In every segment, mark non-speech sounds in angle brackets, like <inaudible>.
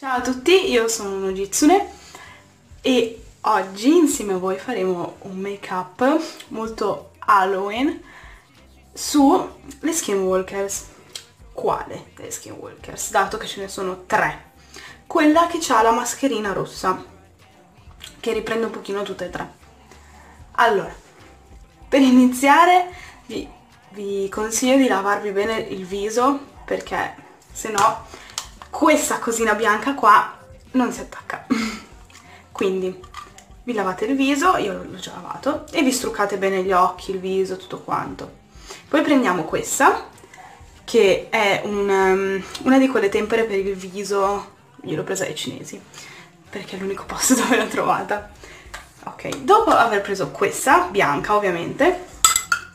Ciao a tutti, io sono Nojitsune e oggi insieme a voi faremo un make up molto Halloween sulle Skinwalkers. Quale delle Skinwalkers? Dato che ce ne sono tre. Quella che ha la mascherina rossa, che riprende un pochino tutte e tre. Allora, per iniziare vi, vi consiglio di lavarvi bene il viso perché se no questa cosina bianca qua non si attacca. <laughs> Quindi vi lavate il viso, io l'ho già lavato, e vi struccate bene gli occhi, il viso, tutto quanto. Poi prendiamo questa, che è un, um, una di quelle tempere per il viso, io l'ho presa ai cinesi, perché è l'unico <laughs> posto dove l'ho trovata. Ok, dopo aver preso questa, bianca ovviamente,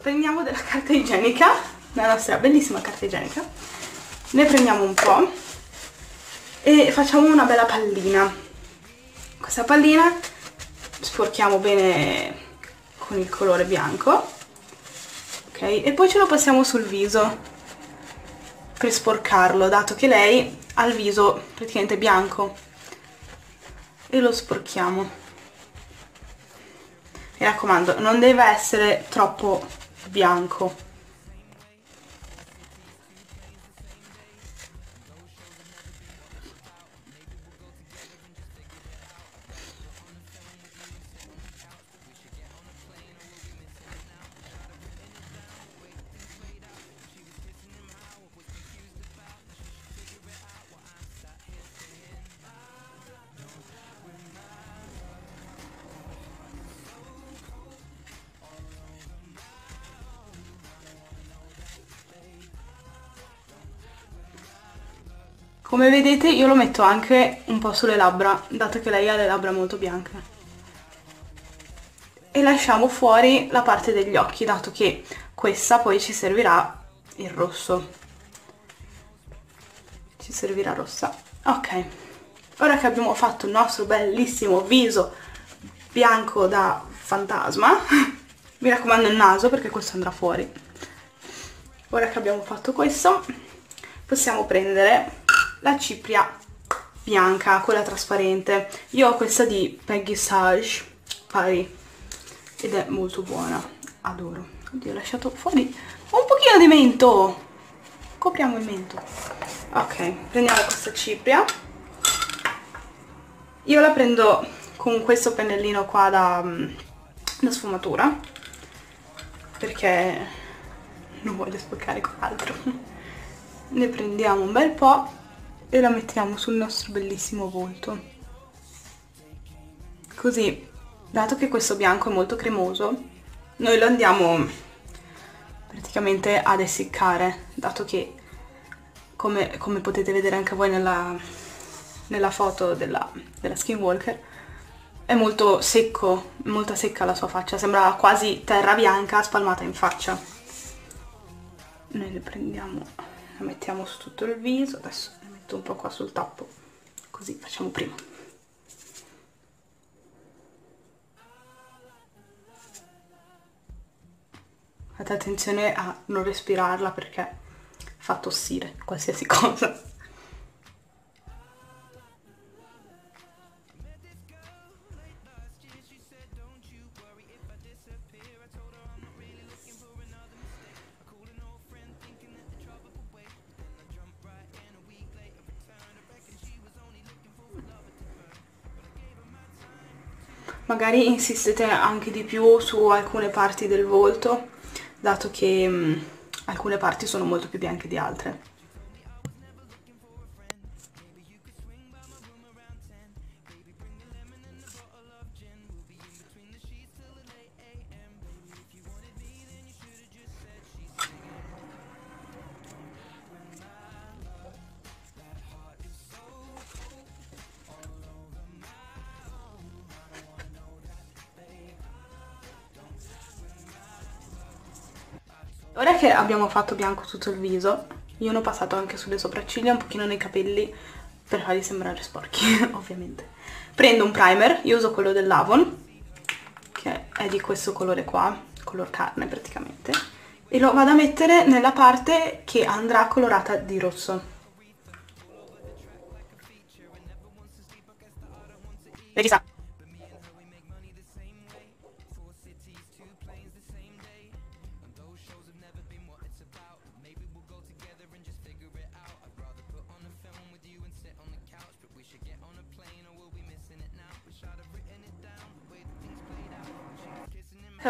prendiamo della carta igienica, la nostra bellissima carta igienica, ne prendiamo un po' e facciamo una bella pallina. Questa pallina sporchiamo bene con il colore bianco, ok? E poi ce lo passiamo sul viso per sporcarlo, dato che lei ha il viso praticamente bianco. E lo sporchiamo. Mi raccomando, non deve essere troppo bianco Come vedete io lo metto anche un po' sulle labbra, dato che lei ha le labbra molto bianche. E lasciamo fuori la parte degli occhi, dato che questa poi ci servirà il rosso. Ci servirà rossa. Ok, ora che abbiamo fatto il nostro bellissimo viso bianco da fantasma, <laughs> mi raccomando il naso perché questo andrà fuori. Ora che abbiamo fatto questo, possiamo prendere la cipria bianca, quella trasparente. Io ho questa di Peggy Sage Paris ed è molto buona, adoro. Oddio, ho lasciato fuori un pochino di mento. Copriamo il mento. Ok, prendiamo questa cipria. Io la prendo con questo pennellino qua da, mm, da sfumatura perché non voglio sporcare con altro. <laughs> Ne prendiamo un bel po' e la mettiamo sul nostro bellissimo volto. Così, dato che questo bianco è molto cremoso, noi lo andiamo praticamente ad essiccare, dato che, come, come potete vedere anche voi nella, nella foto della, della Skinwalker, è molto secco, molto secca la sua faccia, sembra quasi terra bianca spalmata in faccia. Noi le prendiamo, la mettiamo su tutto il viso, adesso metto un po' qua sul tappo così facciamo prima. Fate attenzione a non respirarla perché fa tossire qualsiasi <laughs> cosa magari insistete anche di più su alcune parti del volto, dato che mh, mm, alcune parti sono molto più bianche di altre. Ora che abbiamo fatto bianco tutto il viso, io ne ho passato anche sulle sopracciglia, un pochino nei capelli, per farli sembrare sporchi, <laughs> ovviamente. Prendo un primer, io uso quello dell'Avon, che è di questo colore qua, color carne praticamente, e lo vado a mettere nella parte che andrà colorata di rosso. Regista.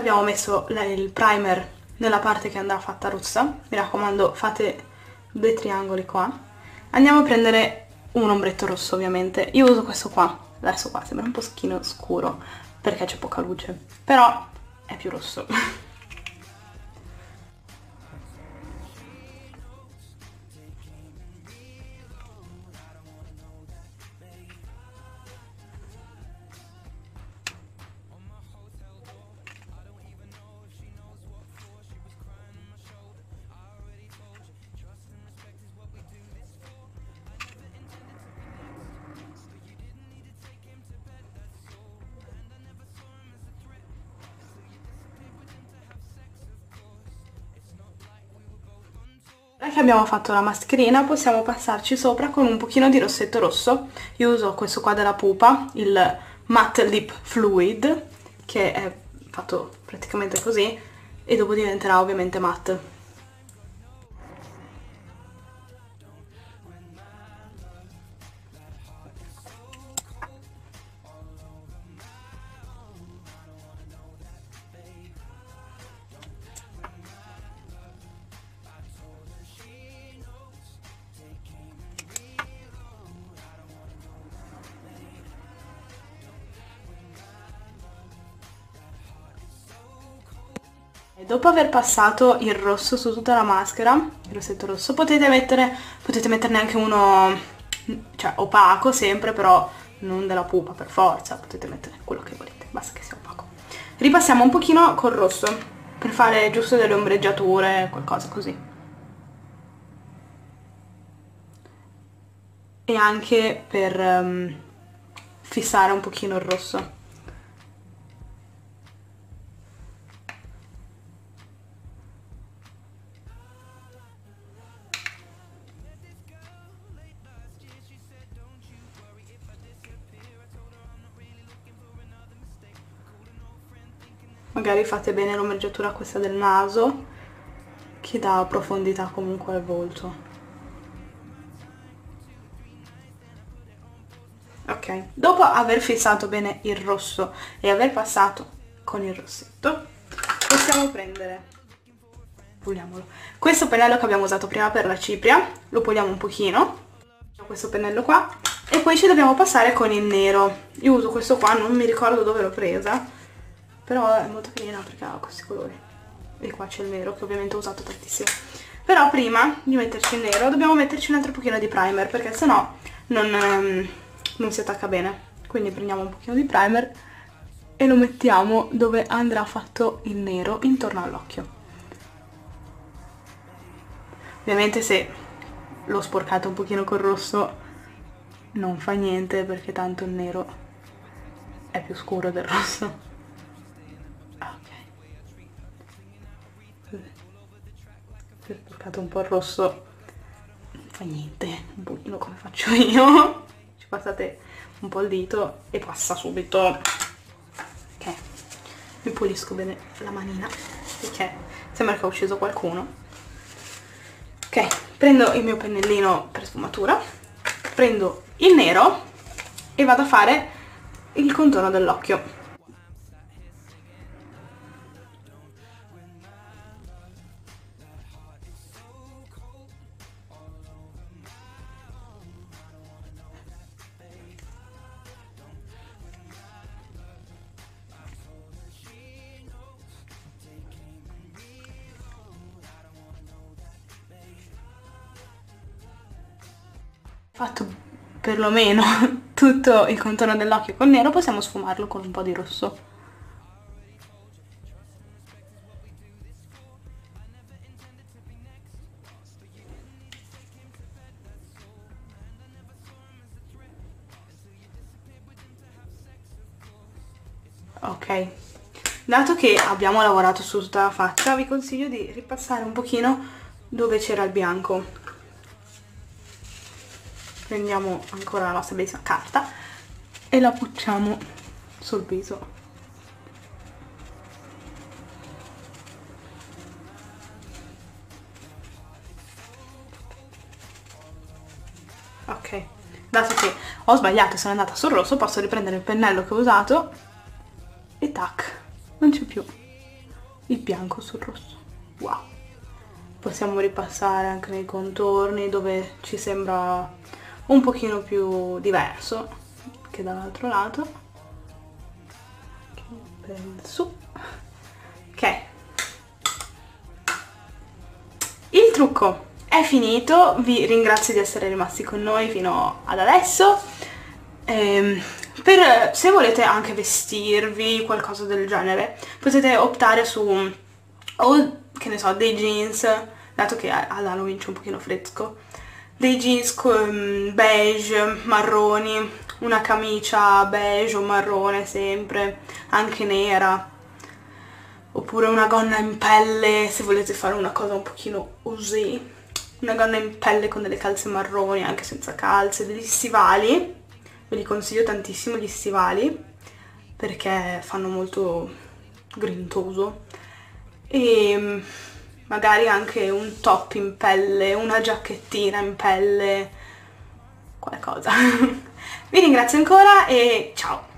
Abbiamo messo il primer nella parte che andrà fatta rossa, mi raccomando fate due triangoli qua. Andiamo a prendere un ombretto rosso ovviamente, io uso questo qua, adesso qua sembra un po' schino scuro perché c'è poca luce, però è più rosso. <laughs> Ora che abbiamo fatto la mascherina possiamo passarci sopra con un pochino di rossetto rosso. Io uso questo qua della Pupa, il Matte Lip Fluid, che è fatto praticamente così e dopo diventerà ovviamente matte. Dopo aver passato il rosso su tutta la maschera, il rossetto rosso, potete mettere, potete metterne anche uno, cioè opaco sempre, però non della pupa per forza, potete mettere quello che volete, basta che sia opaco. Ripassiamo un pochino col rosso, per fare giusto delle ombreggiature, qualcosa così. E anche per um, fissare un pochino il rosso. Magari fate bene l'ombreggiatura questa del naso che dà profondità comunque al volto. Ok dopo aver fissato bene il rosso e aver passato con il rossetto possiamo prendere puliamolo. Questo pennello che abbiamo usato prima per la cipria lo puliamo un pochino. Questo pennello qua e poi ci dobbiamo passare con il nero. Io uso questo qua non mi ricordo dove l'ho presa però è molto carina perché ha questi colori. E qua c'è il nero che ovviamente ho usato tantissimo. Però prima di metterci il nero dobbiamo metterci un altro pochino di primer perché sennò non, um, non si attacca bene. Quindi prendiamo un pochino di primer e lo mettiamo dove andrà fatto il nero intorno all'occhio. Ovviamente se lo sporcate un pochino col rosso non fa niente perché tanto il nero è più scuro del rosso è sporcato un po' il rosso. Non fa niente un pochino come faccio io. Ci passate un po' il dito e passa subito. Ok mi pulisco bene la manina perché sembra che ho ucciso qualcuno. Ok prendo il mio pennellino per sfumatura prendo il nero e vado a fare il contorno dell'occhio fatto perlomeno <laughs> tutto il contorno dell'occhio con nero, possiamo sfumarlo con un po' di rosso. Ok, dato che abbiamo lavorato su tutta la faccia, vi consiglio di ripassare un pochino dove c'era il bianco prendiamo ancora la nostra bellissima carta e la pucciamo sul viso. Ok, dato che ho sbagliato e sono andata sul rosso, posso riprendere il pennello che ho usato e tac, non c'è più il bianco sul rosso. Wow! Possiamo ripassare anche nei contorni dove ci sembra un pochino più diverso che dall'altro lato. Per su. Ok. Il trucco è finito, vi ringrazio di essere rimasti con noi fino ad adesso. Ehm, per, se volete anche vestirvi, qualcosa del genere, potete optare su, o che ne so, dei jeans, dato che ad Halloween c'è un pochino fresco, dei jeans beige, marroni, una camicia beige o marrone sempre, anche nera, oppure una gonna in pelle se volete fare una cosa un pochino così. Una gonna in pelle con delle calze marroni, anche senza calze, degli stivali, ve li consiglio tantissimo gli stivali, perché fanno molto grintoso, e mm, magari anche un top in pelle, una giacchettina in pelle, qualcosa. <laughs> Vi ringrazio ancora e ciao!